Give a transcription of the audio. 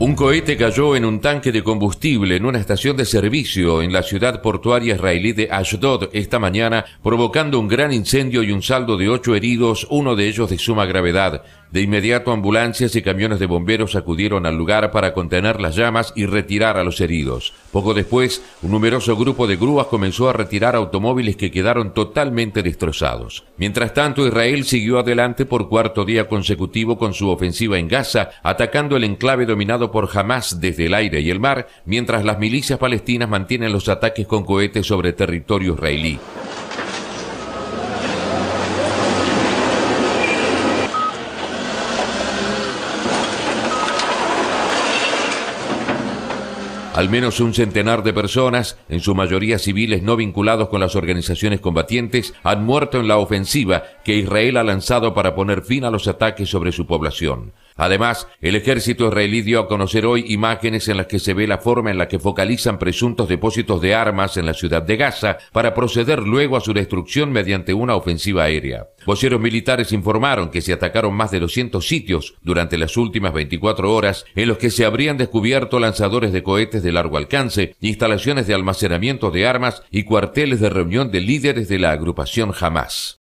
Un cohete cayó en un tanque de combustible en una estación de servicio en la ciudad portuaria israelí de Ashdod esta mañana, provocando un gran incendio y un saldo de ocho heridos, uno de ellos de suma gravedad. De inmediato ambulancias y camiones de bomberos acudieron al lugar para contener las llamas y retirar a los heridos. Poco después, un numeroso grupo de grúas comenzó a retirar automóviles que quedaron totalmente destrozados. Mientras tanto, Israel siguió adelante por cuarto día consecutivo con su ofensiva en Gaza, atacando el enclave dominado por Hamas desde el aire y el mar, mientras las milicias palestinas mantienen los ataques con cohetes sobre territorio israelí. Al menos un centenar de personas, en su mayoría civiles no vinculados con las organizaciones combatientes, han muerto en la ofensiva que Israel ha lanzado para poner fin a los ataques sobre su población. Además, el ejército israelí dio a conocer hoy imágenes en las que se ve la forma en la que focalizan presuntos depósitos de armas en la ciudad de Gaza para proceder luego a su destrucción mediante una ofensiva aérea. Voceros militares informaron que se atacaron más de 200 sitios durante las últimas 24 horas en los que se habrían descubierto lanzadores de cohetes de largo alcance, instalaciones de almacenamiento de armas y cuarteles de reunión de líderes de la agrupación Hamas.